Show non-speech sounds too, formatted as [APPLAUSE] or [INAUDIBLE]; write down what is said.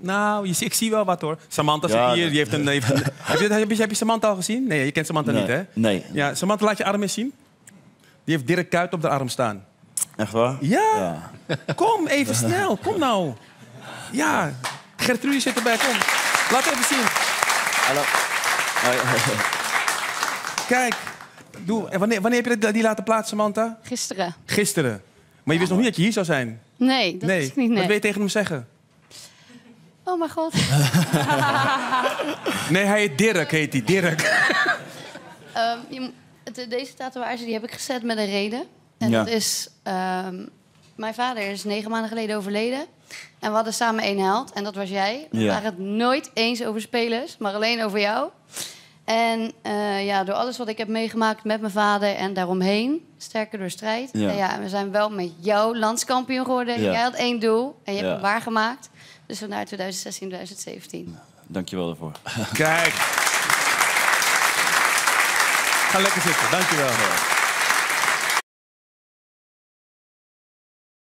Nou, je, zie- ik zie wel wat hoor. Samantha Ja, zit hier, die heeft een... Heeft een [LAUGHS] heb, je, heb, je, heb je Samantha al gezien? Nee, je kent Samantha Nee, niet, hè? nee. Ja, Samantha, laat je arm eens zien. Die heeft Dirk Kuyt op de arm staan. Echt waar? Ja, kom even [LAUGHS] snel, kom nou. Ja, Gertrude zit erbij, kom. Laat even zien. Hallo. Kijk, doe. En wanneer, wanneer heb je dat- die laten plaatsen, Samantha? Gisteren. Gisteren. Maar je wist nog niet dat je hier zou zijn. Nee, dat nee. is niet. Wat Nee. wil je tegen hem zeggen? Oh mijn god. [LAUGHS] Nee, hij heet Dirk, heet hij. Dirk. [LAUGHS] Ehm, je deze tatoeage die heb ik gezet met een reden. En Ja. dat is... ehm, mijn vader is negen maanden geleden overleden. En we hadden samen één held. En dat was jij. We Ja. waren het nooit eens over spelers, maar alleen over jou. En eh, ja, door alles wat ik heb meegemaakt met mijn vader en daaromheen, sterker door strijd. Ja. En ja, we zijn wel met jou landskampioen geworden. Ja. Jij had één doel en je hebt het waargemaakt. Dus vandaar 2016, 2017. Dankjewel daarvoor. Kijk. [LAUGHS] Ga lekker zitten, dankjewel.